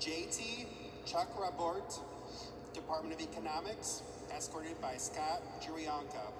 JT Chakrabort, Department of Economics, escorted by Scott Jurianka.